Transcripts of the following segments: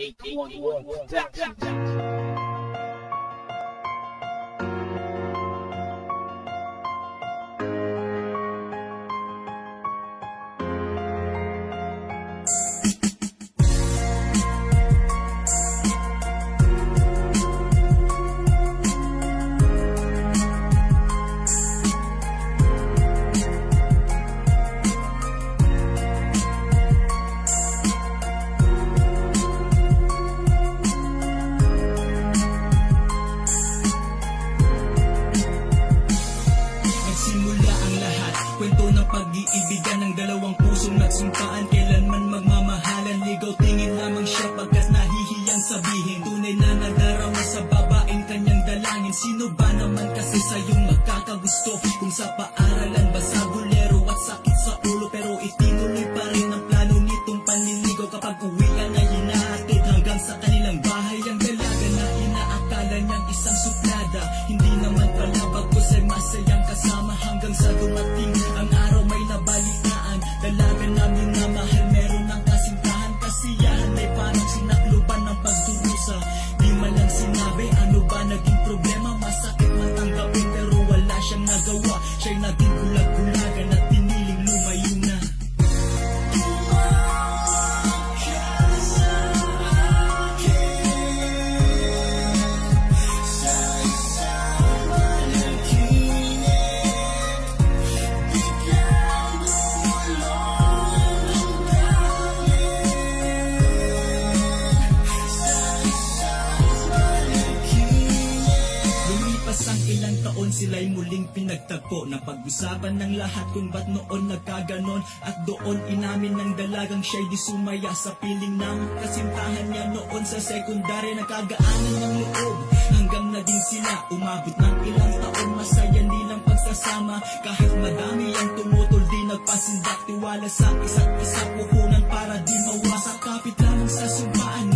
811 Jack, Jack, Jack. Nahihiyang sabihin. Tunay na nadarama sa babaeng kanyang dalangin. Sino ba naman kasi sa'yong magkakagusto? Kung sa paaralan ba sa bulero at sakit sa ulo Pero itinuloy taon sila'y muling pinagtagpo. Na pag-usapan ng lahat kung ba't noon nagkaganon. At doon inamin ng dalagang siya'y di sumaya Sa piling ng kasintahan niya noon sa sekundary Nagkagaanan ng loob. Hanggang naging sila Umabot ng ilang taon. Masaya nilang pagsasama. Kahit madami ang tumutol di nagpasindak. Tiwala sa isa't isa puhunan para di mawasak Kapit lamang sa sumpaan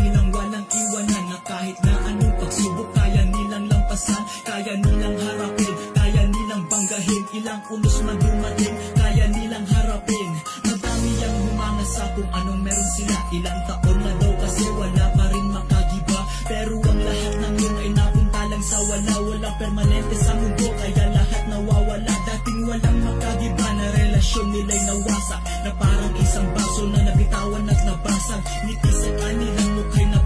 lampasan Kaya nilang harapin, kaya nilang banggahin. Ilang unos man dumating, kaya nilang harapin. Madami ang humanga sa kung anong meron sila. Ilang taon na daw kasi wala pa rin makagiba. Pero ang lahat ng yun ay napunta lang sa wala. Wala permanente sa mundo kaya lahat nawawala. Dating walang makagiba na relasyon nila'y nawasak. Na parang isang baso na nabitawan at nabasag. Ngiti sa kanilang mukha'y napalitan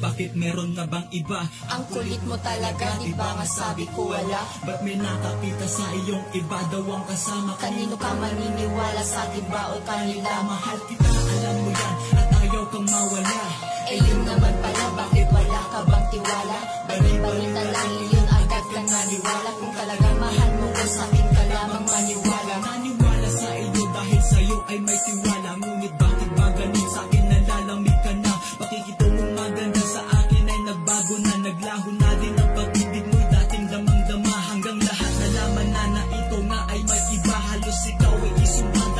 Bakit meron na bang iba? Ang kulit mo talaga, di ba nga sabi ko wala? Ba't may nakakita sa iyong iba daw ang kasama Kanino ka maniniwala sa akin ba o kanila? Mahal kita, alam mo yan At ayaw kang mawala Eh yun naman pala, bakit wala ka bang tiwala? Balik-balita lang yun, agad kang naniwala Kung talagang mahal mo ko sa akin ka lamang maniwala Naniwala sa iyo dahil sa iyo ay may tiwala início, mano.